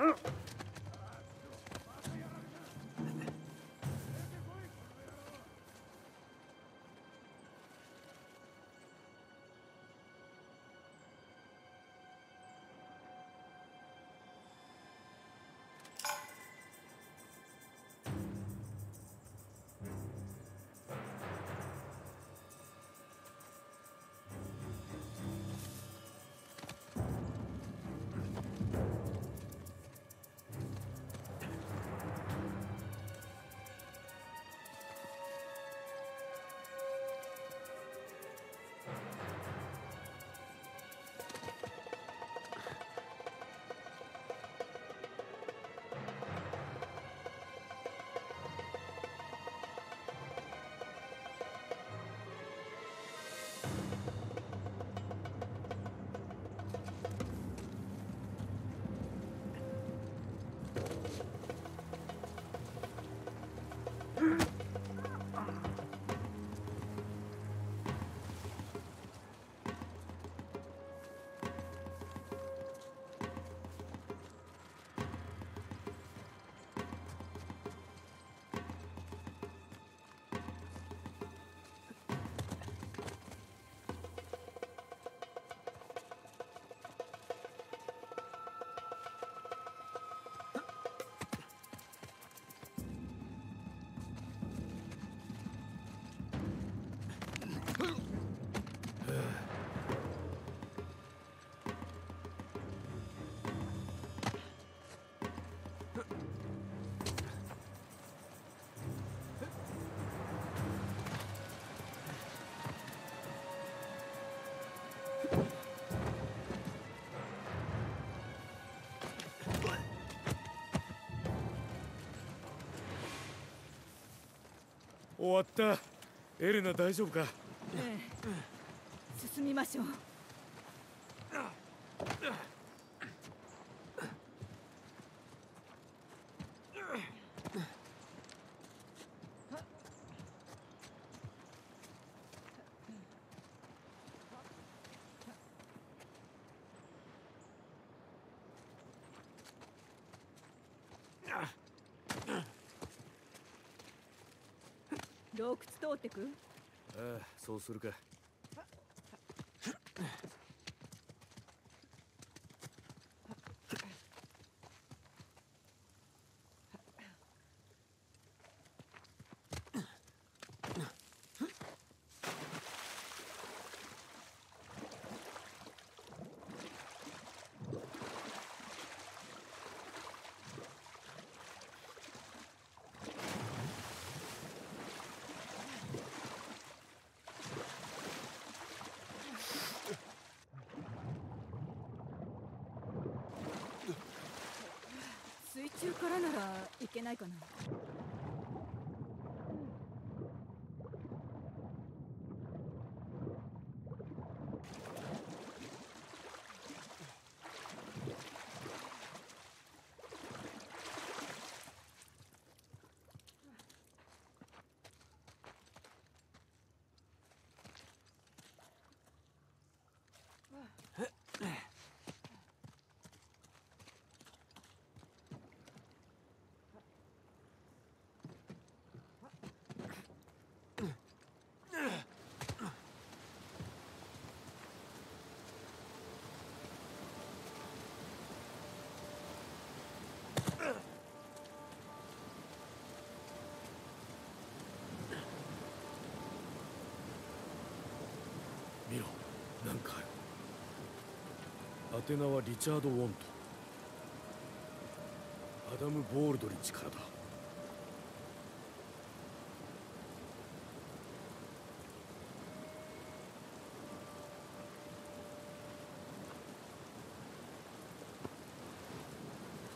嗯。終わった。エレナ大丈夫か？ええ。進みましょう。洞窟通ってく？ああそうするか水中からならいけないかな。宛名はリチャード・ウォント。アダム・ボールドリッジからだ。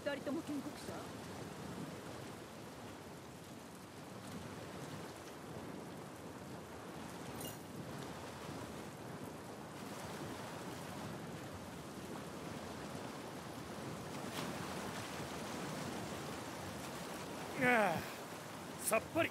二人とも建国者？がさっぱり。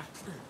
Ah.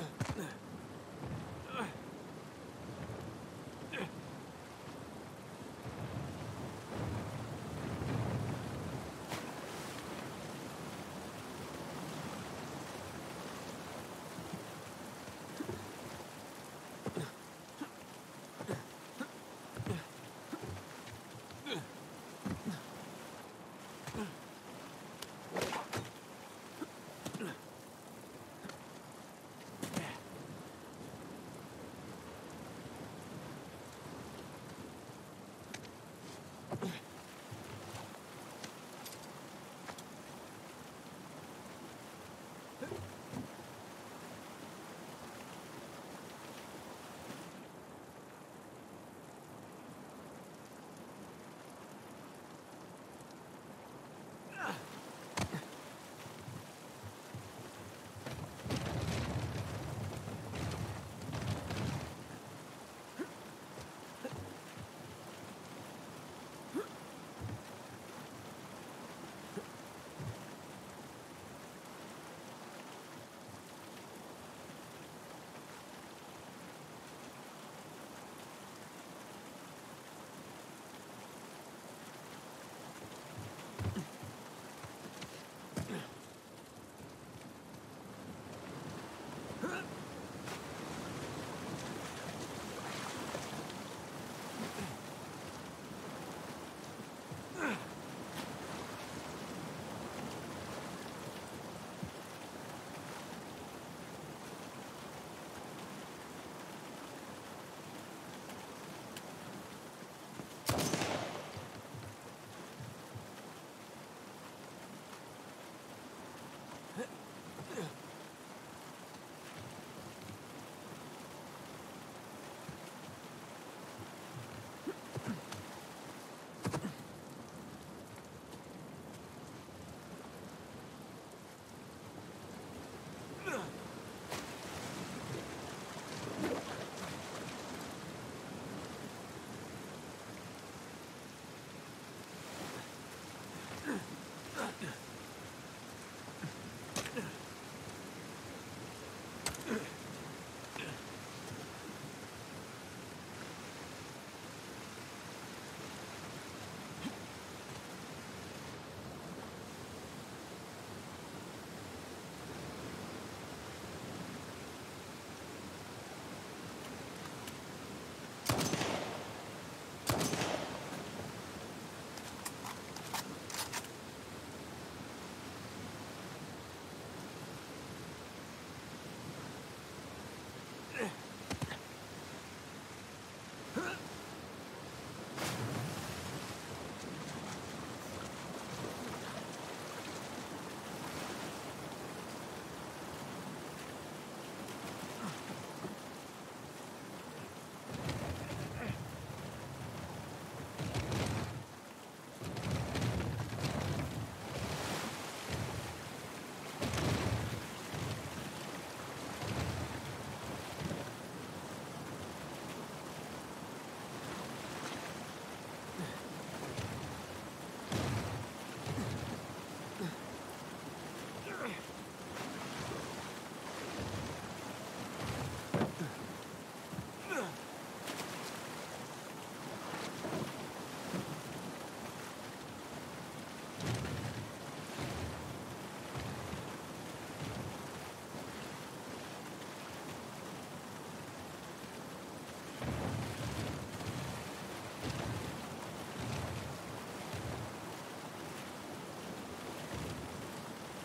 Ugh.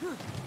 Huh.